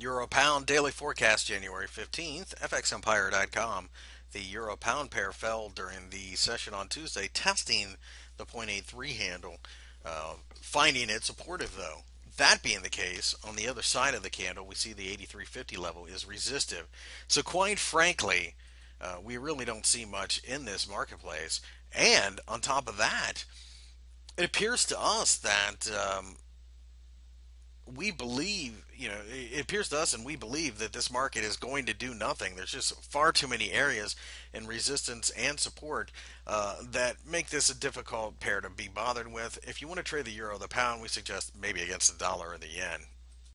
Euro Pound daily forecast January 15th, FXEmpire.com. The Euro Pound pair fell during the session on Tuesday, testing the 0.83 handle, uh, finding it supportive though. That being the case, on the other side of the candle, we see the 8350 level is resistive. So, quite frankly, uh, we really don't see much in this marketplace. And on top of that, it appears to us that um, we believe, you know, it appears to us and we believe that this market is going to do nothing. There's just far too many areas in resistance and support uh, that make this a difficult pair to be bothered with. If you want to trade the euro, the pound, we suggest maybe against the dollar or the yen.